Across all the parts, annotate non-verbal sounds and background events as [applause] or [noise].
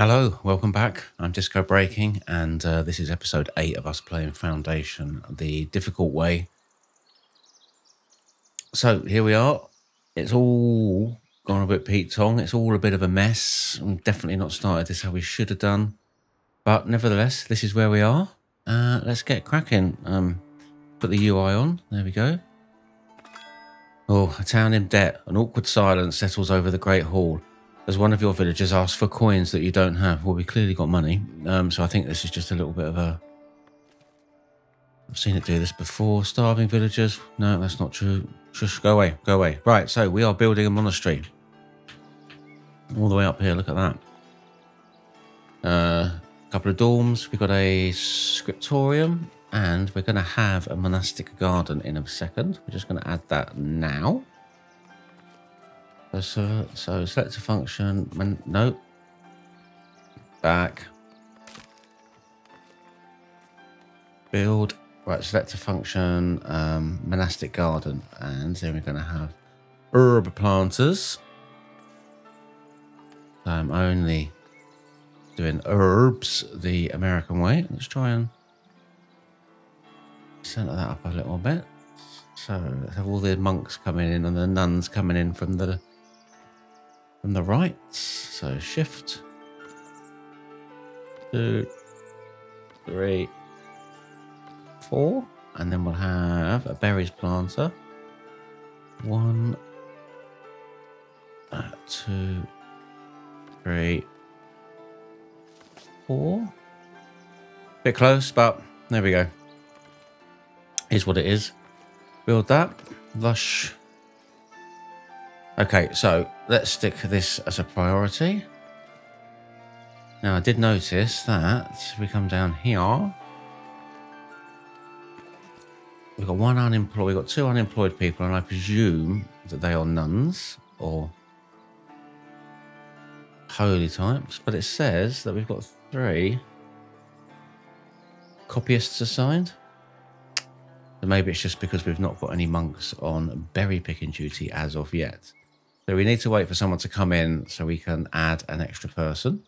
Hello, welcome back. I'm Disco Breakin, and uh, this is episode 8 of us playing Foundation the difficult way. So here we are. It's all gone a bit Pete Tong. It's all a bit of a mess. We've definitely not started this how we should have done. But nevertheless, this is where we are. Uh, let's get cracking. Um, put the UI on. There we go. Oh, a town in debt. An awkward silence settles over the Great Hall as one of your villagers asks for coins that you don't have. Well, we clearly got money, um, so I think this is just a little bit of a. I've seen it do this before. Starving villagers. No, that's not true. Just go away, go away. Right, so we are building a monastery. All the way up here, look at that. A uh, couple of dorms. We've got a scriptorium, and we're going to have a monastic garden in a second. We're just going to add that now. So, so select a function. Man. Back. Build. Right, select a function. Um, monastic garden. And then we're going to have herb planters. I'm only doing herbs the American way. Let's try and center that up a little bit. So let's have all the monks coming in and the nuns coming in from the from the right. So shift, two, three, four. And then we'll have a berries planter. One, uh, two, three, four. Bit close, but there we go. Is what it is. Build that. Lush Okay, so let's stick this as a priority. Now, I did notice that we come down here. We've got one unemployed, we've got two unemployed people, and I presume that they are nuns or holy types, but it says that we've got three copyists assigned. So maybe it's just because we've not got any monks on berry picking duty as of yet. So we need to wait for someone to come in so we can add an extra person.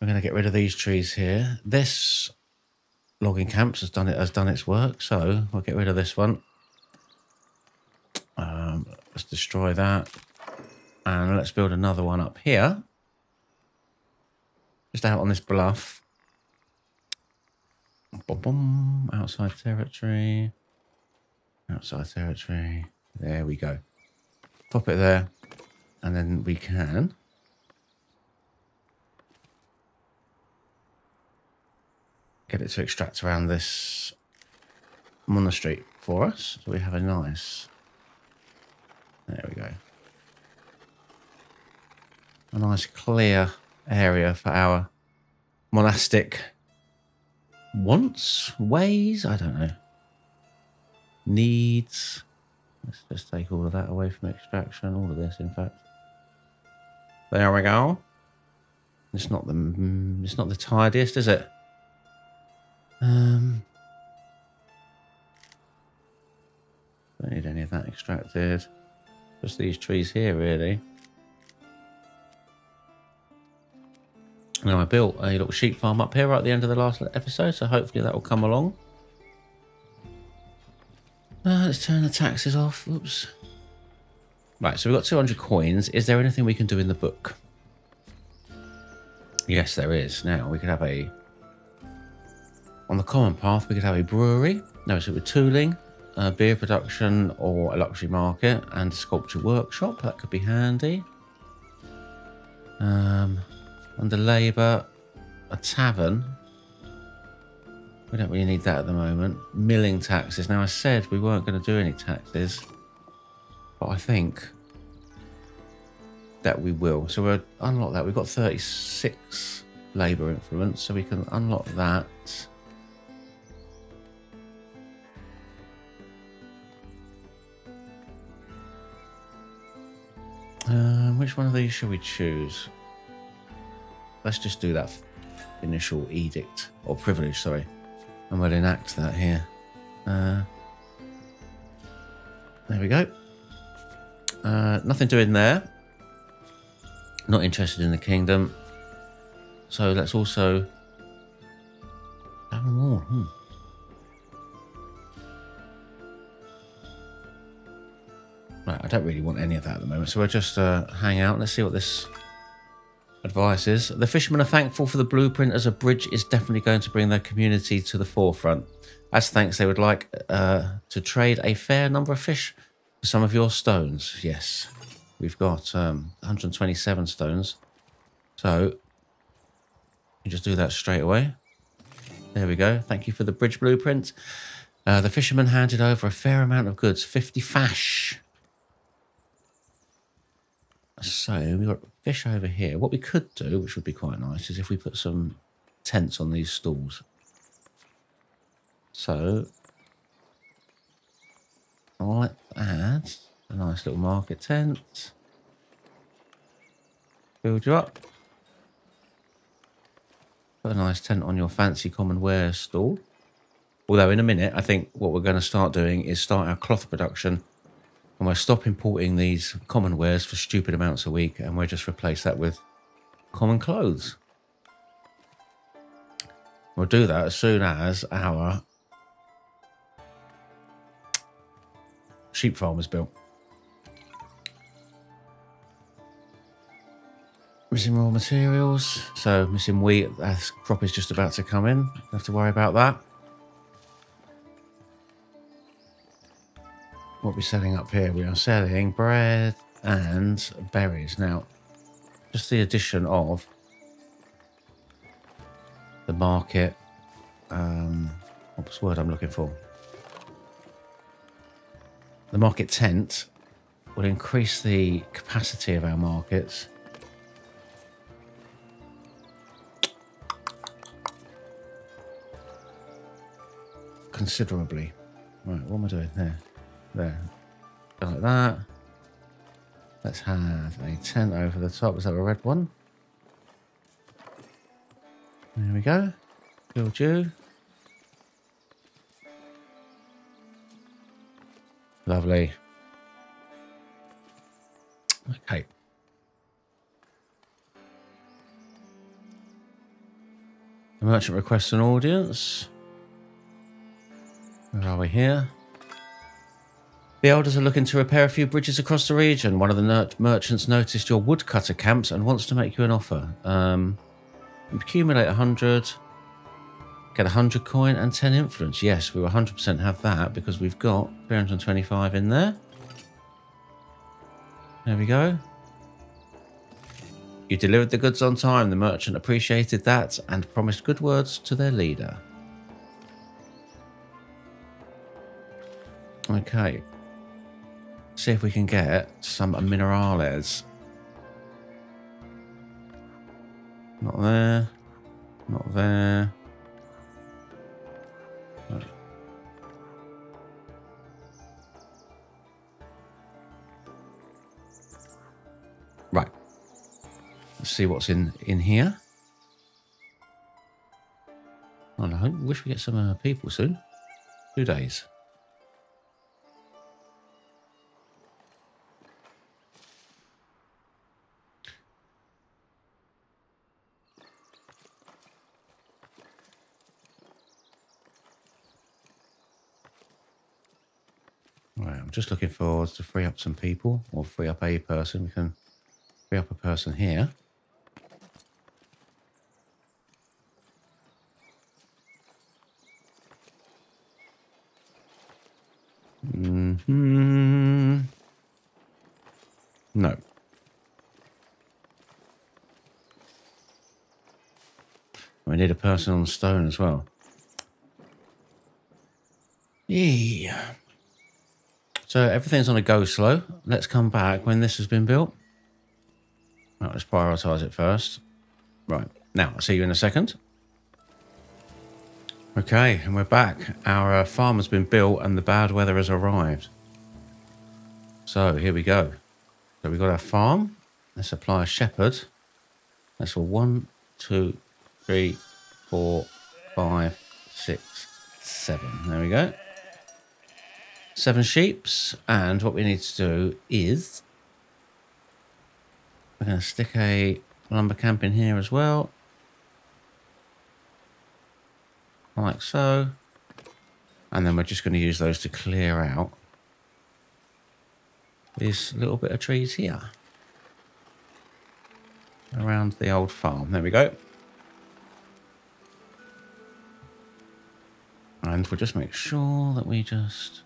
We're going to get rid of these trees here. This logging camps has done it has done its work, so we'll get rid of this one. Um, let's destroy that, and let's build another one up here, just out on this bluff. Boom, boom, outside territory. Outside territory. There we go. Pop it there. And then we can... Get it to extract around this monastery for us. So we have a nice... There we go. A nice clear area for our monastic wants, ways, I don't know needs. Let's just take all of that away from extraction, all of this, in fact. There we go. It's not the mm, it's not the tidiest, is it? Um, don't need any of that extracted. Just these trees here, really. Now I built a little sheep farm up here right at the end of the last episode, so hopefully that will come along. Uh, let's turn the taxes off. Oops. Right, so we've got 200 coins. Is there anything we can do in the book? Yes, there is. Now, we could have a... On the common path, we could have a brewery. No, so with tooling, a beer production or a luxury market and a sculpture workshop. That could be handy. Um, under labour, a tavern. We don't really need that at the moment. Milling taxes. Now, I said we weren't going to do any taxes, but I think that we will. So we'll unlock that. We've got 36 labour influence, so we can unlock that. Um, which one of these should we choose? Let's just do that initial edict or privilege, sorry. And we'll enact that here. Uh, there we go. Uh, nothing doing there. Not interested in the kingdom. So let's also... Have more. Hmm. Right, I don't really want any of that at the moment, so we'll just uh, hang out. Let's see what this advice is. The fishermen are thankful for the blueprint as a bridge is definitely going to bring their community to the forefront. As thanks, they would like uh, to trade a fair number of fish for some of your stones. Yes, we've got um, 127 stones. So, you just do that straight away. There we go. Thank you for the bridge blueprint. Uh, the fisherman handed over a fair amount of goods, 50 fash. So we've got fish over here. What we could do, which would be quite nice, is if we put some tents on these stalls. So I like that. A nice little market tent. Build you up. Put a nice tent on your fancy common wear stall. Although in a minute, I think what we're going to start doing is start our cloth production and we'll stop importing these common wares for stupid amounts a week and we'll just replace that with common clothes. We'll do that as soon as our sheep farm is built. Missing raw materials. So missing wheat. That crop is just about to come in. Don't have to worry about that. What we're selling up here. We are selling bread and berries. Now, just the addition of the market. Um, what's the word I'm looking for? The market tent will increase the capacity of our markets. Considerably. Right, what am I doing there? There. Like that. Let's have a tent over the top. Is that a red one? There we go. Build you. Lovely. Okay. The merchant requests an audience. Where are we here? The elders are looking to repair a few bridges across the region. One of the merchants noticed your woodcutter camps and wants to make you an offer. Um, accumulate 100, get 100 coin and 10 influence. Yes, we will 100% have that because we've got 325 in there. There we go. You delivered the goods on time. The merchant appreciated that and promised good words to their leader. Okay see if we can get some minerales. Not there. Not there. Right. Let's see what's in in here. Oh, I hope, wish we get some uh, people soon. Two days. Just looking for to free up some people or free up a person. We can free up a person here. Mm hmm No. We need a person on stone as well. Yeah. So everything's on a go slow. Let's come back when this has been built. Right, let's prioritize it first. Right, now I'll see you in a second. Okay, and we're back. Our uh, farm has been built and the bad weather has arrived. So here we go. So we've got our farm. Let's apply a shepherd. That's all one, two, three, four, five, six, seven. There we go seven sheeps. And what we need to do is We're going to stick a lumber camp in here as well. Like so. And then we're just going to use those to clear out this little bit of trees here. Around the old farm. There we go. And we'll just make sure that we just...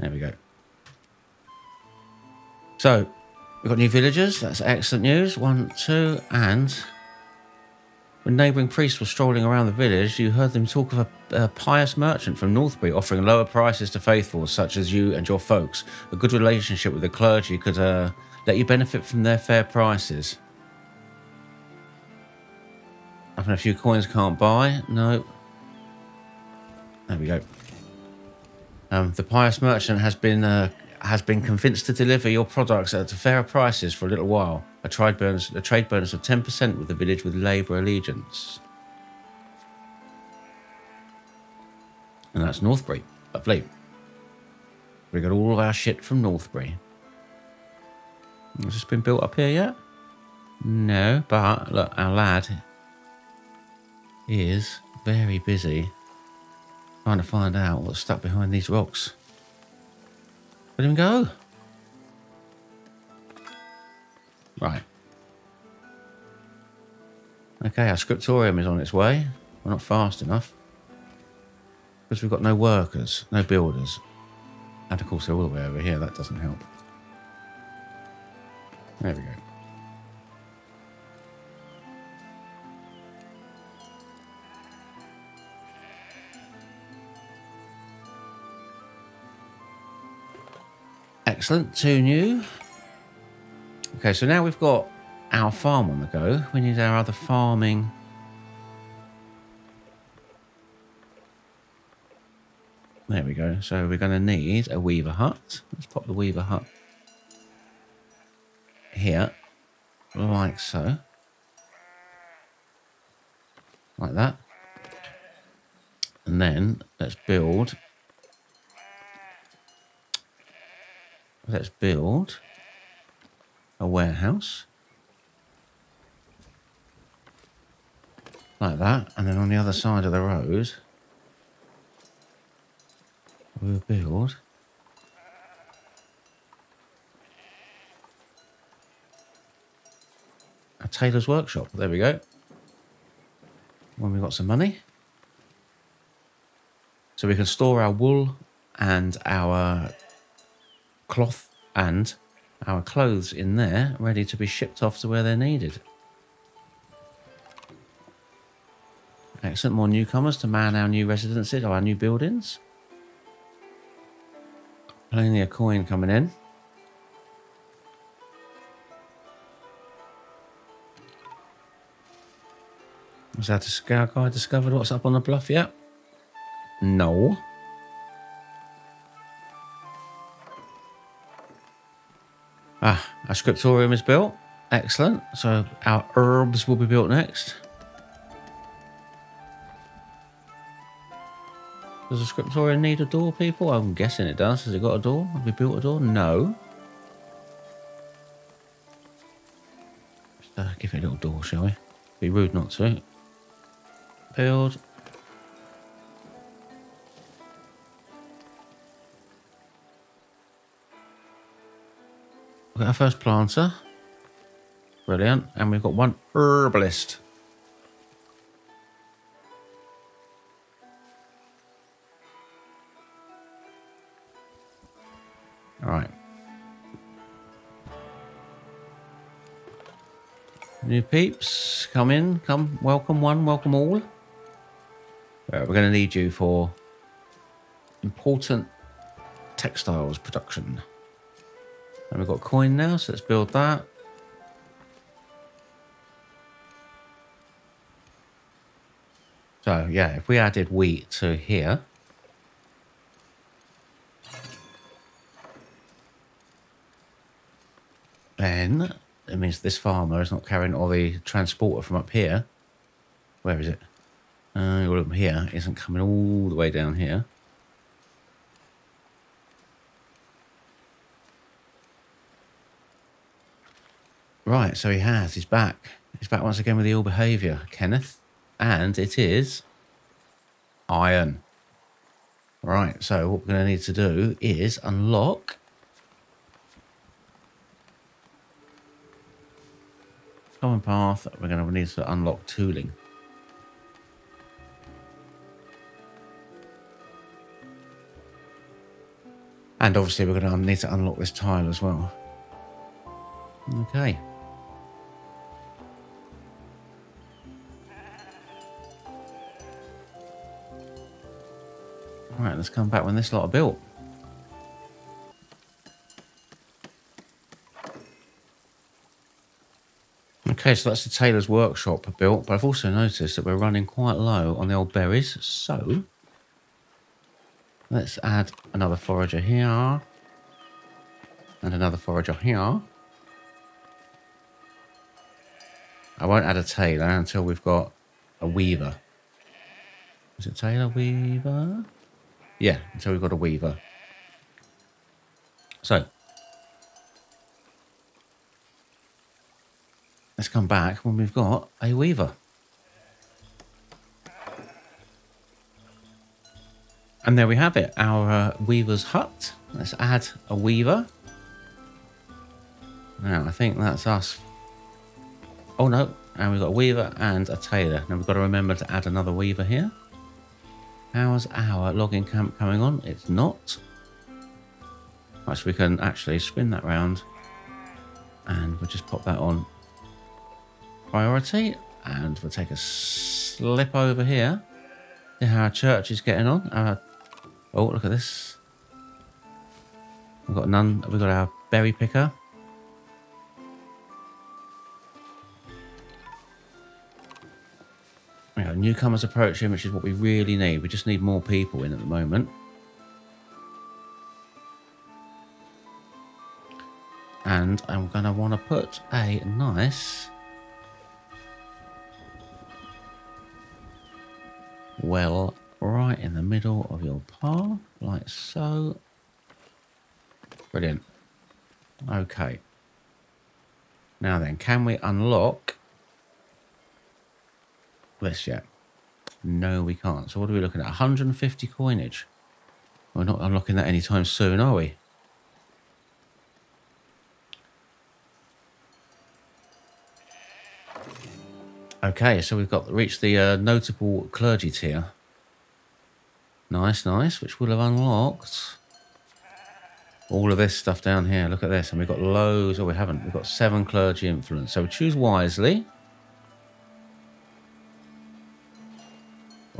There we go. So, we've got new villagers. That's excellent news. One, two, and... When neighbouring priests were strolling around the village, you heard them talk of a, a, pious merchant from Northbury offering lower prices to faithfuls such as you and your folks. A good relationship with the clergy could uh, let you benefit from their fair prices. Having a few coins can't buy. No. There we go. Um, the pious merchant has been uh, has been convinced to deliver your products at fairer prices for a little while. A trade bonus, a trade bonus of 10% with the village with Labour allegiance. And that's Northbury. Lovely. We got all of our shit from Northbury. Has this been built up here yet? No, but look, our lad is very busy trying to find out what's stuck behind these rocks. Let him go. Right. Okay, our scriptorium is on its way. We're not fast enough. Because we've got no workers, no builders. And of course they're all the way over here, that doesn't help. There we go. Excellent, two new. Okay, so now we've got our farm on the go. We need our other farming. There we go. So we're going to need a weaver hut. Let's pop the weaver hut here, like so. Like that. And then let's build let's build a warehouse. Like that and then on the other side of the road we'll build a tailor's workshop. There we go. When we've got some money. So we can store our wool and our cloth and our clothes in there ready to be shipped off to where they're needed. Excellent, more newcomers to man our new residences or our new buildings. Plenty of coin coming in. Was that a scout guy discovered what's up on the bluff yet? No. Ah, our scriptorium is built. Excellent. So our herbs will be built next. Does the scriptorium need a door, people? I'm guessing it does. Has it got a door? Have we built a door? No. Uh, give it a little door, shall we? Be rude not to. Build. Got our first planter. Brilliant. And we've got one herbalist. All right. New peeps, come in, come, welcome one, welcome all. Right, we're going to need you for important textiles production. And we've got coin now, so let's build that. So yeah, if we added wheat to here, then it means this farmer is not carrying all the transporter from up here. Where is it? Uh, all of here isn't coming all the way down here. Right, so he has. He's back. He's back once again with the ill behaviour, Kenneth. And it is iron. Right, so what we're going to need to do is unlock common path. We're going to need to unlock tooling. And obviously we're going to need to unlock this tile as well. Okay. Right, let's come back when this lot are built. Okay, so that's the tailor's workshop built, but I've also noticed that we're running quite low on the old berries, so let's add another forager here and another forager here. I won't add a tailor until we've got a weaver. Is it tailor weaver? Yeah, until we've got a weaver. So, let's come back when we've got a weaver. And there we have it, our uh, weaver's hut. Let's add a weaver. Now, I think that's us. Oh no, and we've got a weaver and a tailor. Now we've got to remember to add another weaver here. How's our logging camp coming on? It's not. Right, we can actually spin that round and we'll just pop that on priority and we'll take a slip over here. See how our church is getting on. Our, oh, look at this. We've got none. We've got our berry picker. Newcomers approaching, which is what we really need. We just need more people in at the moment. And I'm going to want to put a nice well right in the middle of your path, like so. Brilliant. Okay. Now then, can we unlock this yet? No, we can't. So what are we looking at? 150 coinage. We're not unlocking that anytime soon, are we? Okay, so we've got reached the uh, notable clergy tier. Nice, nice, which will have unlocked all of this stuff down here. Look at this. And we've got loads. Oh, we haven't. We've got seven clergy influence. So choose wisely.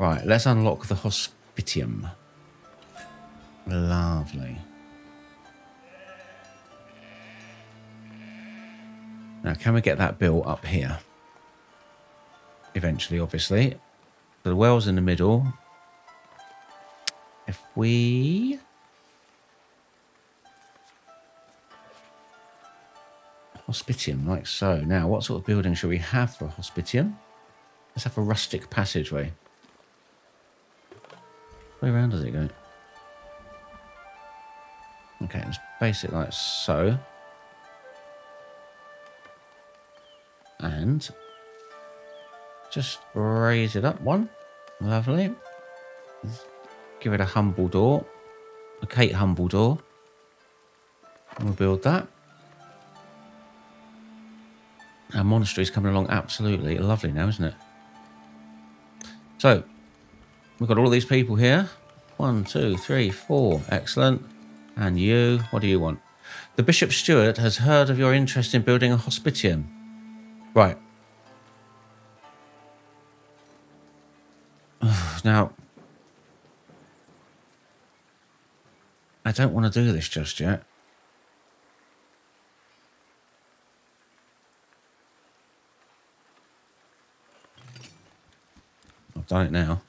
Right, let's unlock the hospitium. Lovely. Now, can we get that built up here? Eventually, obviously. The well's in the middle. If we... Hospitium, like so. Now, what sort of building should we have for a hospitium? Let's have a rustic passageway. Way around does it go? Okay, let's base it like so. And just raise it up one. Lovely. Give it a humble door. A Kate humble door. And we'll build that. Our monastery's coming along absolutely lovely now, isn't it? So, We've got all these people here. One, two, three, four. Excellent. And you, what do you want? The Bishop Stewart has heard of your interest in building a hospitium. Right. [sighs] Now, I don't want to do this just yet. I've done it now.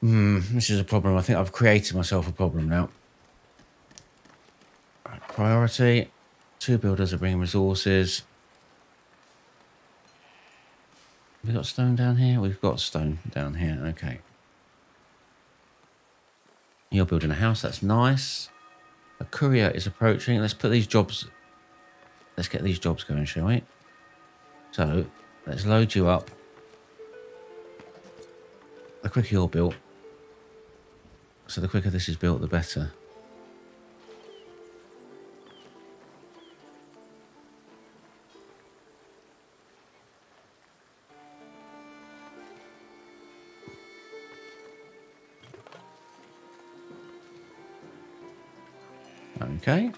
Hmm, this is a problem. I think I've created myself a problem now. Right, priority. Two builders are bringing resources. Have we got stone down here? We've got stone down here. Okay. You're building a house. That's nice. A courier is approaching. Let's put these jobs let's get these jobs going, shall we? So let's load you up. The quicker you're built, so the quicker this is built, the better. Okay.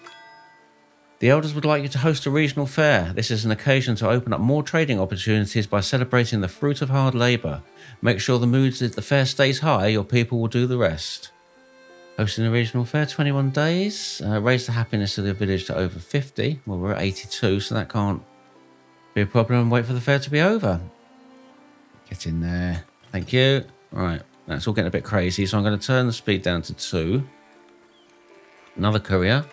The elders would like you to host a regional fair. This is an occasion to open up more trading opportunities by celebrating the fruit of hard labour. Make sure the mood at the fair stays high, your people will do the rest. Hosting a regional fair, 21 days. Uh, raise the happiness of the village to over 50. Well, we're at 82, so that can't be a problem. Wait for the fair to be over. Get in there. Thank you. Right, that's all getting a bit crazy, so I'm going to turn the speed down to 2. Another courier.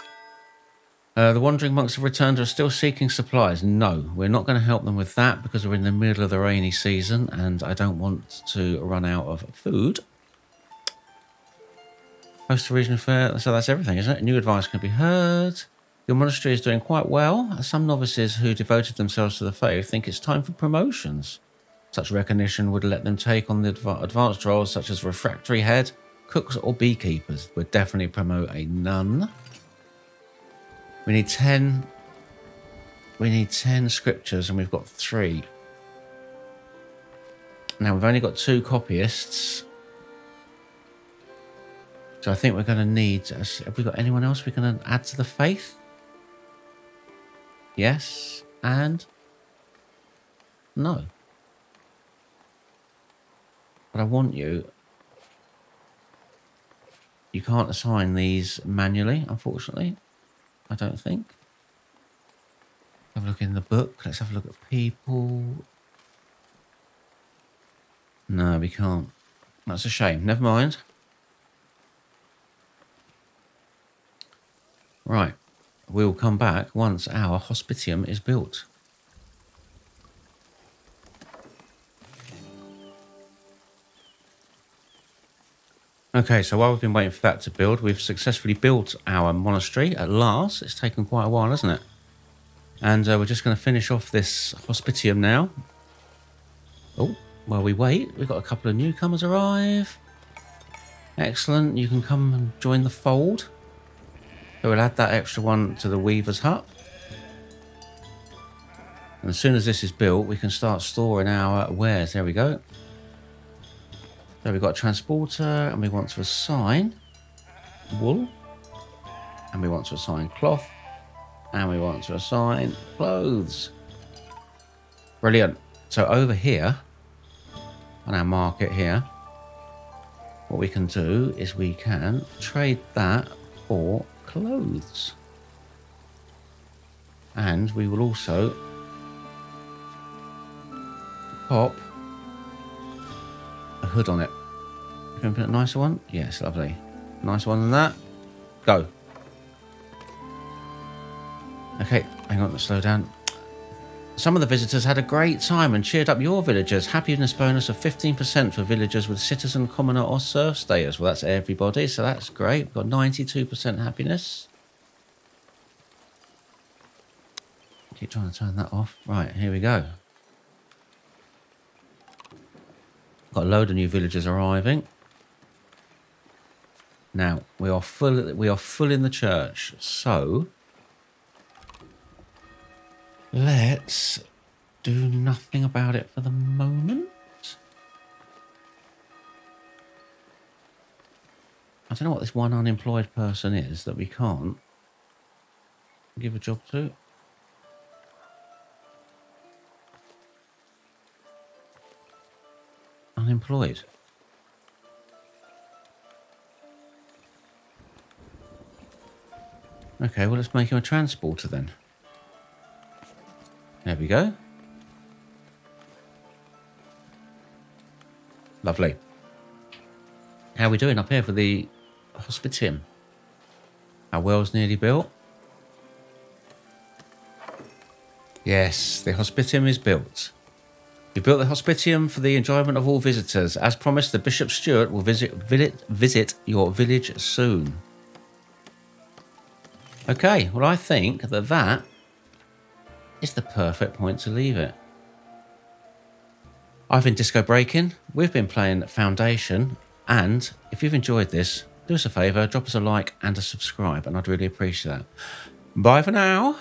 Uh, the wandering monks have returned are still seeking supplies. No, we're not going to help them with that because we're in the middle of the rainy season and I don't want to run out of food. Post region fair. So that's everything, isn't it? New advice can be heard. Your monastery is doing quite well. Some novices who devoted themselves to the faith think it's time for promotions. Such recognition would let them take on the advanced roles such as refectory head, cooks, or beekeepers. Would definitely promote a nun. We need 10. We need 10 scriptures and we've got three. Now we've only got two copyists. So I think we're going to need. Have we got anyone else we can add to the faith? Yes. And no. But I want you. You can't assign these manually, unfortunately. I don't think. Have a look in the book. Let's have a look at people. No, we can't. That's a shame. Never mind. Right. We'll come back once our hospitium is built. Okay, so while we've been waiting for that to build, we've successfully built our monastery at last. It's taken quite a while, hasn't it? And uh, we're just going to finish off this hospitium now. Oh, while we wait, we've got a couple of newcomers arrive. Excellent, you can come and join the fold. So we'll add that extra one to the weaver's hut. And as soon as this is built, we can start storing our wares. There we go. So we've got a transporter and we want to assign wool and we want to assign cloth and we want to assign clothes. Brilliant. So over here on our market here, what we can do is we can trade that for clothes. And we will also pop a hood on it. Can we put a nicer one? Yes, lovely. Nicer one than that. Go. Okay, hang on, slow down. Some of the visitors had a great time and cheered up your villagers. Happiness bonus of 15% for villagers with citizen, commoner, or serf status. Well, that's everybody, so that's great. We've got 92% happiness. Keep trying to turn that off. Right, here we go. Got a load of new villagers arriving. Now we are full. We are full in the church, so let's do nothing about it for the moment. I don't know what this one unemployed person is that we can't give a job to. Unemployed. Okay, well, let's make him a transporter then. There we go. Lovely. How are we doing up here for the hospitium? Our well's nearly built. Yes, the hospitium is built. We built the hospitium for the enjoyment of all visitors. As promised, the Bishop Stewart will visit, visit, visit your village soon. Okay, well, I think that that is the perfect point to leave it. I've been Disco Breakin. We've been playing Foundation. And if you've enjoyed this, do us a favour, drop us a like and a subscribe, and I'd really appreciate that. Bye for now.